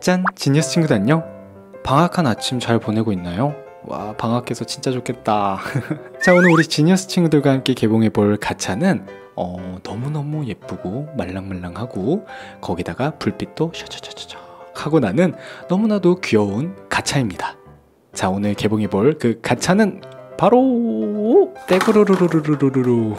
짠! 지니어스 친구들 안녕? 방학한 아침 잘 보내고 있나요? 와 방학해서 진짜 좋겠다 자 오늘 우리 지니어스 친구들과 함께 개봉해볼 가차는 어, 너무너무 예쁘고 말랑말랑하고 거기다가 불빛도 샤샤샤샤 하고 나는 너무나도 귀여운 가차입니다 자 오늘 개봉해볼 그 가차는 바로 떼구르르르르르르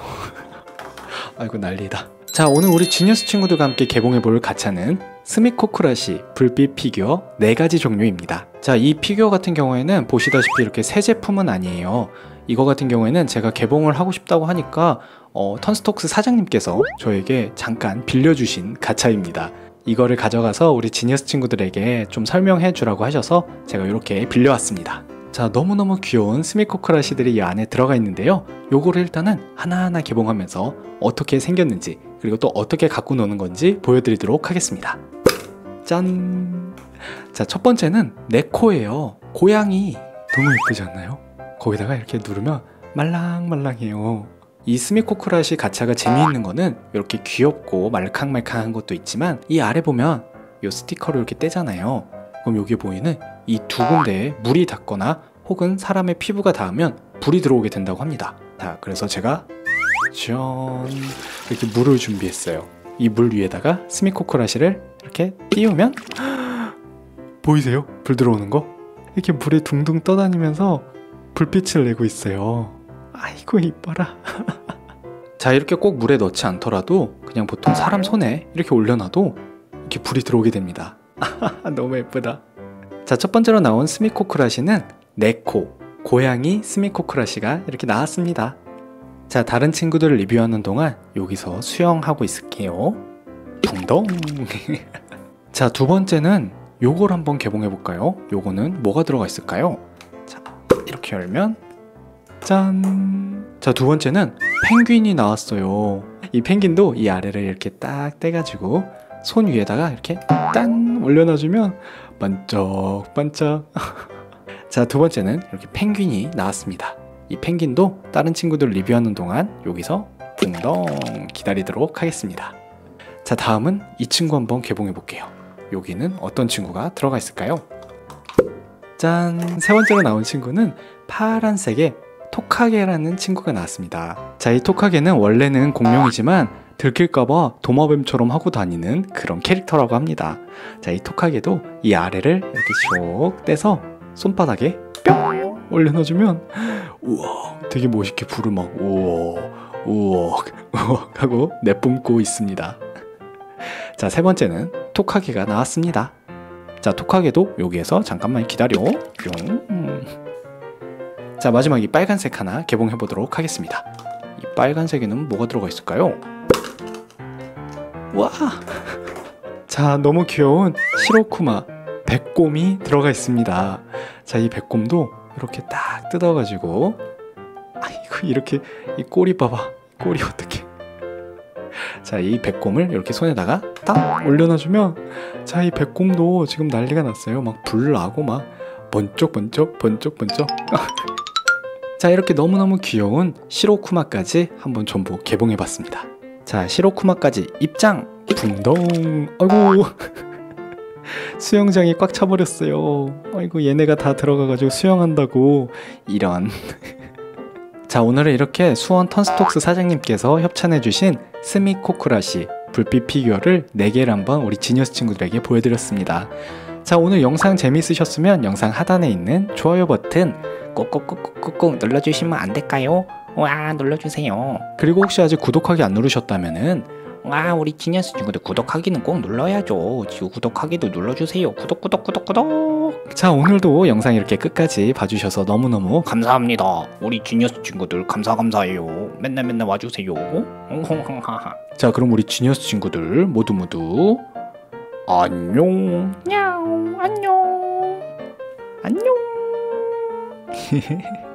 아이고 난리다. 자 오늘 우리 지니어스 친구들과 함께 개봉해볼 가차는 스밋코구라시 불빛 피규어 4가지 종류입니다. 자 이 피규어 같은 경우에는 보시다시피 이렇게 새 제품은 아니에요. 이거 같은 경우에는 제가 개봉을 하고 싶다고 하니까 어, 턴스톡스 사장님께서 저에게 잠깐 빌려주신 가차입니다. 이거를 가져가서 우리 지니어스 친구들에게 좀 설명해 주라고 하셔서 제가 이렇게 빌려왔습니다 자 너무너무 귀여운 스미코크라시들이 이 안에 들어가 있는데요. 요거를 일단은 하나하나 개봉하면서 어떻게 생겼는지 그리고 또 어떻게 갖고 노는 건지 보여드리도록 하겠습니다. 짠! 자 첫 번째는 네코예요. 고양이. 너무 예쁘지 않나요? 거기다가 이렇게 누르면 말랑말랑해요. 이 스미코크라시 가차가 재미있는 거는 이렇게 귀엽고 말캉말캉한 것도 있지만 이 아래 보면 이 스티커를 이렇게 떼잖아요 그럼 여기 보이는 이 두 군데에 물이 닿거나 혹은 사람의 피부가 닿으면 불이 들어오게 된다고 합니다. 자 그래서 제가 짠! 이렇게 물을 준비했어요. 이 물 위에다가 스미코크라시를 이렇게 띄우면 보이세요? 불 들어오는 거? 이렇게 물에 둥둥 떠다니면서 불빛을 내고 있어요. 아이고 이뻐라. 자 이렇게 꼭 물에 넣지 않더라도 그냥 보통 사람 손에 이렇게 올려놔도 이렇게 불이 들어오게 됩니다 너무 예쁘다. 자 첫 번째로 나온 스미코크라시는 네코 고양이 스미코크라시가 이렇게 나왔습니다. 자 다른 친구들을 리뷰하는 동안 여기서 수영하고 있을게요. 붕덩 자 두 번째는 요걸 한번 개봉해 볼까요? 요거는 뭐가 들어가 있을까요? 자 이렇게 열면 짠! 자, 두 번째는 펭귄이 나왔어요. 이 펭귄도 이 아래를 이렇게 딱 떼가지고 손 위에다가 이렇게 딴 올려놔주면 반짝반짝. 자, 두 번째는 이렇게 펭귄이 나왔습니다. 이 펭귄도 다른 친구들 리뷰하는 동안 여기서 붕덩 기다리도록 하겠습니다. 자, 다음은 이 친구 한번 개봉해 볼게요. 여기는 어떤 친구가 들어가 있을까요? 짠! 세 번째로 나온 친구는 파란색의 토카게라는 친구가 나왔습니다. 자, 이 토카게는 원래는 공룡이지만 들킬까봐 도마뱀처럼 하고 다니는 그런 캐릭터라고 합니다. 자, 이 토카게도 이 아래를 이렇게 쭉 떼서 손바닥에 뿅 올려놔주면 우와 되게 멋있게 불을 막 우와 우와 우와 하고 내뿜고 있습니다. 자, 세 번째는 토카게가 나왔습니다. 자, 토카게도 여기에서 잠깐만 기다려. 뿅. 자 마지막 이 빨간색 하나 개봉해 보도록 하겠습니다 이 빨간색에는 뭐가 들어가 있을까요? 와! 자 너무 귀여운 시로쿠마 백곰이 들어가 있습니다. 자 이 백곰도 이렇게 딱 뜯어가지고 아이고 이렇게 이 꼬리 봐봐. 꼬리 어떻게 자이 백곰을 이렇게 손에다가 딱 올려놔주면 자 이 백곰도 지금 난리가 났어요. 막 불 나고 막 번쩍번쩍 번쩍번쩍. 자 이렇게 너무너무 귀여운 시로쿠마까지 한번 전부 개봉해봤습니다 자 시로쿠마까지 입장. 붕덩. 아이고. 수영장이 꽉 차버렸어요. 아이고 얘네가 다 들어가가지고 수영한다고. 이런. 자 오늘은 이렇게 수원 턴스톡스 사장님께서 협찬해주신 스미코쿠라시 불빛 피규어를 4개를 한번 우리 지니어스 친구들에게 보여드렸습니다. 자 오늘 영상 재밌으셨으면 영상 하단에 있는 좋아요 버튼 꼭꼭꼭꼭꼭 눌러주시면 안 될까요? 와 눌러주세요. 그리고 혹시 아직 구독하기 안 누르셨다면은 와 우리 지니어스 친구들 구독하기는 꼭 눌러야죠. 지금 구독하기도 눌러주세요. 구독 구독 구독 구독. 자 오늘도 영상 이렇게 끝까지 봐주셔서 너무너무 감사합니다. 우리 지니어스 친구들 감사 감사해요. 맨날 맨날 와주세요. 자 그럼 우리 지니어스 친구들 모두 모두 안녕. 냐옹 안녕. 안녕.